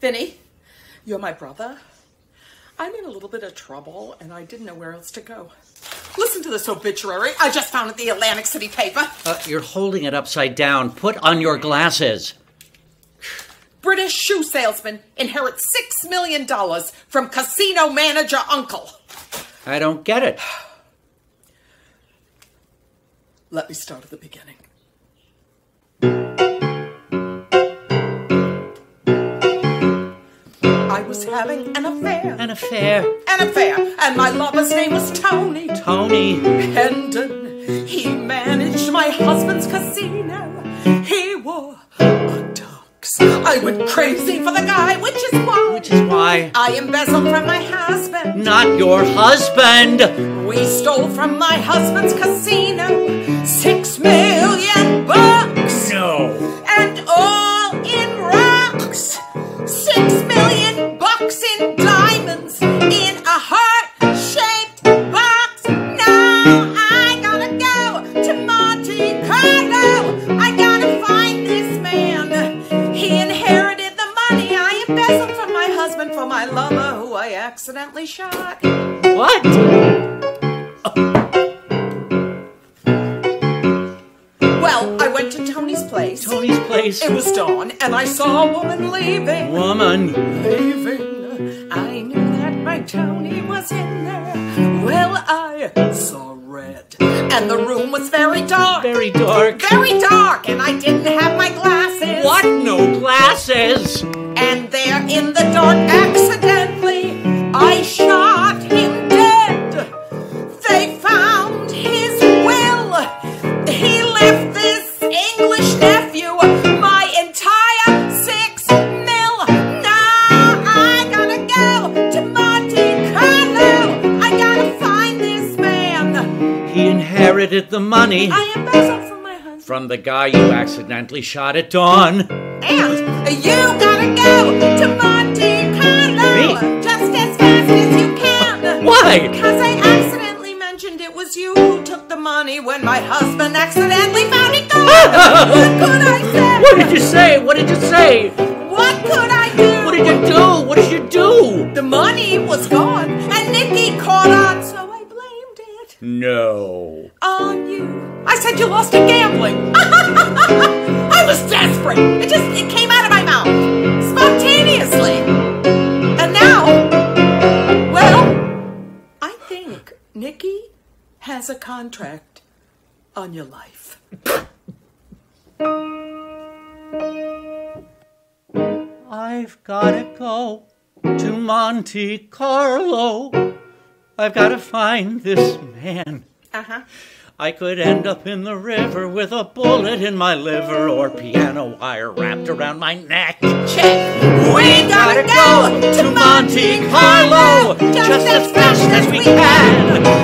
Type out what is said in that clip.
Vinny, you're my brother. I'm in a little bit of trouble and I didn't know where else to go. Listen to this obituary I just found at the Atlantic City paper. Uh, you're holding it upside down. Put on your glasses. British shoe salesman inherits $6 million from casino manager uncle. I don't get it. Let me start at the beginning. I was having an affair. An affair. An affair. And my lover's name was Tony. Tony. Hendon. He managed my husband's casino. He wore a tux. I went crazy for the guy, which is why. Which is why. I embezzled from my husband. Not your husband. We stole from my husband's casino my lover, who I accidentally shot. What? Well, I went to Tony's place. Tony's place. It was dawn, and I saw a woman leaving. Woman. Leaving. I knew that my Tony was in there. Well, I saw red, and the room was very dark. Very dark. Very dark, and I didn't have my glasses. What? No glasses. And there in the dark, inherited the money I embezzled from my husband. from the guy you accidentally shot at dawn. And you gotta go to Monte Carlo Me? just as fast as you can. Why? Because I accidentally mentioned it was you who took the money when my husband accidentally found it gone. what could I say? What did you say? What did you say? What could I do? What did you do? What did you do? The money was gone, No. on you. I said you lost at gambling. I was desperate. It just it came out of my mouth spontaneously. And now, well, I think Nikki has a contract on your life. I've gotta go to Monte Carlo. I've gotta find this man. Uh huh. I could end up in the river with a bullet in my liver or piano wire wrapped around my neck. Check. We gotta go to Monte Carlo just as fast as we can